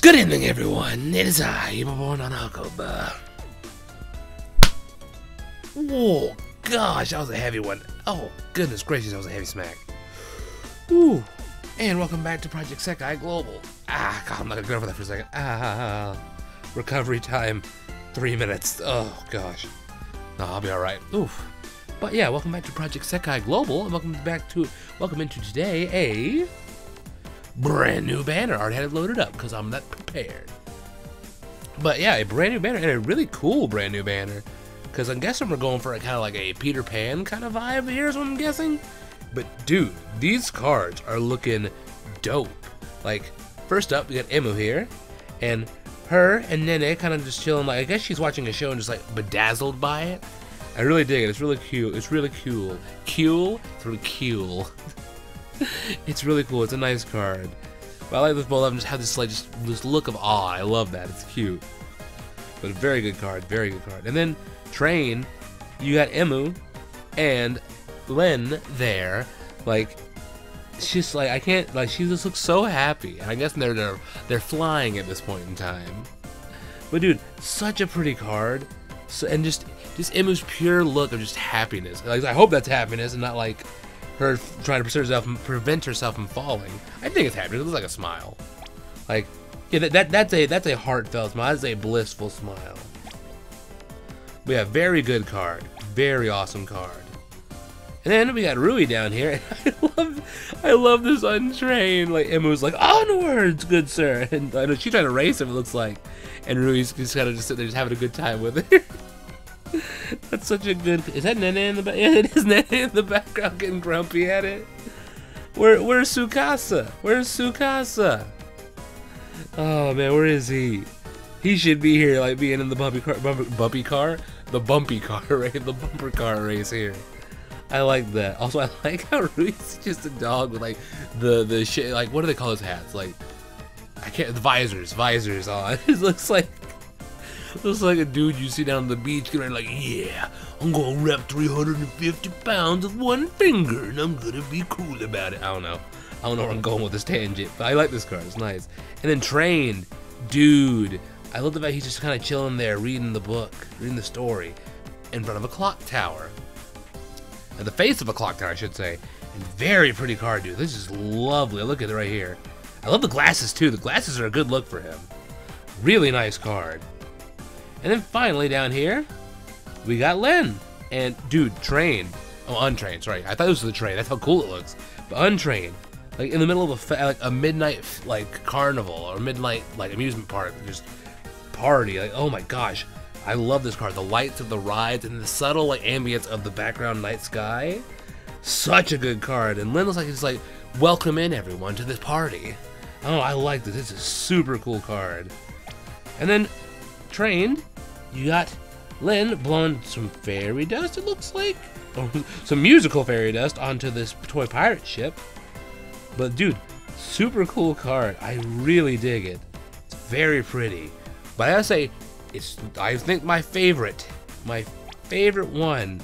Good evening, everyone. It is I, Eibbor Nanahcub. Whoa, gosh, that was a heavy one. Oh, goodness gracious, that was a heavy smack. Ooh. And welcome back to Project Sekai Global. Ah, God, I'm not gonna go over that for a second. Ah, recovery time, three minutes. Oh, gosh. No, I'll be alright. Oof. But yeah, welcome back to Project Sekai Global, and welcome back to, welcome into today, a brand new banner. I already had it loaded up because I'm not prepared. But yeah, a brand new banner and a really cool brand new banner. Because I'm guessing we're going for a kind of like a Peter Pan kind of vibe here is what I'm guessing. But dude, these cards are looking dope. Like, first up, we got Emu here. And her and Nene kind of just chilling. Like, I guess she's watching a show and just like bedazzled by it. I really dig it. It's really cute. It's really cool. Cool? It's really cool. it's really cool. It's a nice card. But I like this of them just have this like just this look of awe. I love that. It's cute. But a very good card. Very good card. And then Train, you got Emu and Len there. Like she's like I can't like she just looks so happy. And I guess they're they're they're flying at this point in time. But dude, such a pretty card. So and just just Emu's pure look of just happiness. Like I hope that's happiness and not like her trying to herself, prevent herself from falling. I think it's happiness. It looks like a smile. Like yeah, that, that that's a that's a heartfelt smile. That's a blissful smile. But yeah, very good card. Very awesome card. And then we got Rui down here. I love, I love this untrained. Like Emu's like onwards, good sir. And I know she's trying to race him. It looks like, and Rui's just kind of just sitting there, just having a good time with it. That's such a good. Is that Nene in the back? Yeah, it is Nene in the background getting grumpy at it. Where, where's Tsukasa? Where's Tsukasa? Oh man, where is he? He should be here, like being in the bumpy car, bumpy, bumpy car, the bumpy car, right? The bumper car race here. I like that. Also, I like how Rui's just a dog with like the the shit. Like, what do they call his hats? Like, I can't. The visors, visors on. it looks like looks like a dude you see down on the beach, getting like, yeah, I'm gonna rep 350 pounds with one finger, and I'm gonna be cool about it. I don't know. I don't know where I'm going with this tangent, but I like this card. It's nice. And then trained, dude. I love the fact he's just kind of chilling there, reading the book, reading the story, in front of a clock tower. At the face of a clock tower, I should say. And very pretty card, dude. This is lovely. Look at it right here. I love the glasses too. The glasses are a good look for him. Really nice card. And then finally down here, we got Len. And dude, train. Oh, untrained. Sorry, I thought this was the train. That's how cool it looks. But untrained, like in the middle of a like a midnight like carnival or midnight like amusement park, just party. Like oh my gosh, I love this card. The lights of the rides and the subtle like ambience of the background night sky. Such a good card. And Len looks like he's like welcome in everyone to this party. Oh, I like this. Is a super cool card. And then trained you got Len blowing some fairy dust, it looks like. Or some musical fairy dust onto this toy pirate ship. But dude, super cool card. I really dig it. It's very pretty. But I gotta say, it's I think my favorite, my favorite one.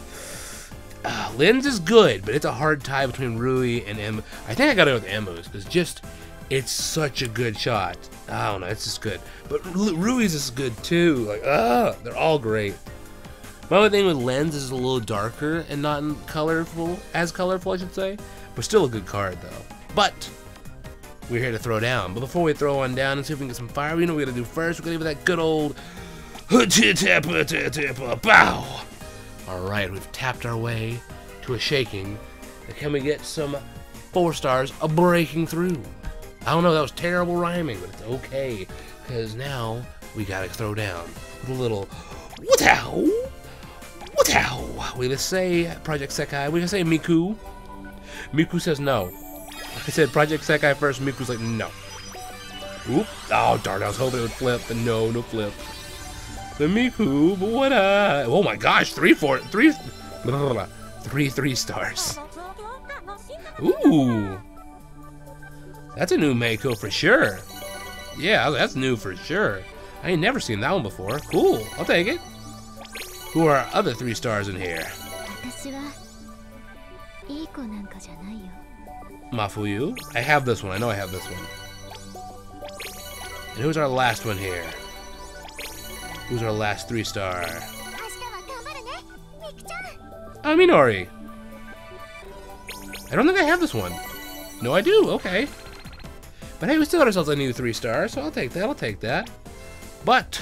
Uh, Len's is good, but it's a hard tie between Rui and Em. I think I gotta go with Emu's because just it's such a good shot. I don't know, it's just good. But Rui's is good too. Like, ah, they're all great. My only thing with Lens is a little darker and not colorful, as colorful, I should say. But still a good card though. But we're here to throw down. But before we throw one down and see if we can get some fire, you know what we're gonna do first? We're gonna give it that good old bow. All right, we've tapped our way to a shaking. Can we get some four stars a breaking through? I don't know, that was terrible rhyming, but it's okay, because now we gotta throw down with a little what-ow, what-ow. We say Project Sekai, we can say Miku. Miku says no. I said, Project Sekai first, Miku's like no. Oop, oh darn, I was hoping it would flip, but no, no flip. The Miku, but what uh, oh my gosh, three, four, three, blah, blah, blah, three, three stars. Ooh. That's a new Mako for sure. Yeah, that's new for sure. I ain't never seen that one before. Cool, I'll take it. Who are our other three stars in here? Mafuyu? I have this one, I know I have this one. And who's our last one here? Who's our last three star? Minori. I don't think I have this one. No, I do, okay. But hey, we still got ourselves a new three star, so I'll take that. I'll take that. But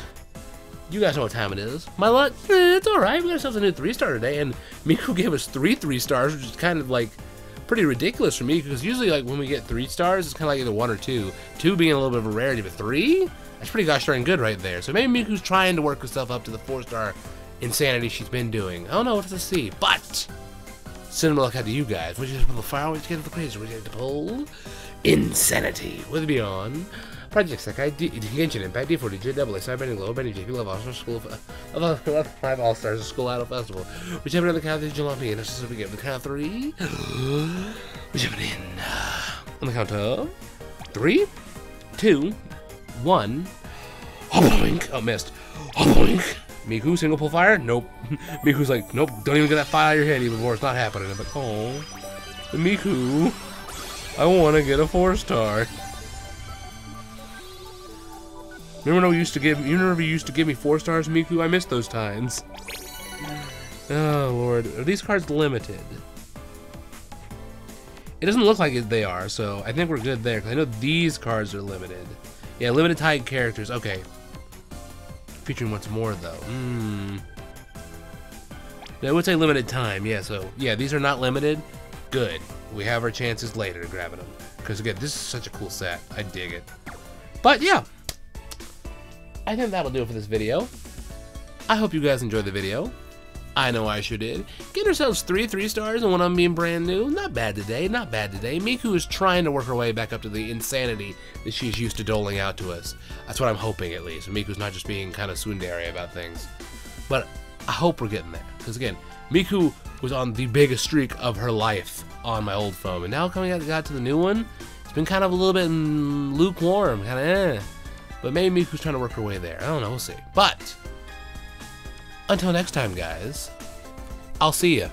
you guys know what time it is. My luck, eh, it's all right. We got ourselves a new three star today, and Miku gave us three three stars, which is kind of like pretty ridiculous for me because usually like when we get three stars, it's kind of like either one or two. Two being a little bit of a rarity, but three, that's pretty gosh darn good right there. So maybe Miku's trying to work herself up to the four star insanity she's been doing. I don't know what to see, but cinema luck out to you guys. What you guys pull the fire? What you get the crazy? What you get to pull? Insanity. With on Project Sekai, D- D- Genshin Impact, D4, DJ Double A, Cyber Glow, Benny JP, Love All Stars, School of Love, Love Live All Stars, School Idol Festival. Whichever the count of you love me, and that's just we get. The count of three. we jumping in. On the count of three, two, one. Oh, Hoboink! Oh, missed. Oh, Hoboink! Miku, single pull fire? Nope. Miku's like, nope, don't even get that fire out of your head even more. It's not happening. I'm like, oh. Miku, I want to get a four star. Remember when we used to give, you remember you used to give me four stars, Miku? I missed those times. Oh, Lord. Are these cards limited? It doesn't look like it, they are, so I think we're good there. Because I know these cards are limited. Yeah, limited type characters. Okay. Featuring once more, though. Hmm. I would say limited time, yeah, so, yeah, these are not limited. Good. We have our chances later to grabbing them. Because, again, this is such a cool set. I dig it. But, yeah. I think that'll do it for this video. I hope you guys enjoyed the video. I know I sure did. Get ourselves three three stars and one on being brand new. Not bad today, not bad today. Miku is trying to work her way back up to the insanity that she's used to doling out to us. That's what I'm hoping at least. Miku's not just being kind of tsundere about things. But I hope we're getting there. Because again, Miku was on the biggest streak of her life on my old phone. And now coming out got to the new one, it's been kind of a little bit lukewarm. Kind of eh. But maybe Miku's trying to work her way there. I don't know, we'll see. But until next time, guys, I'll see you.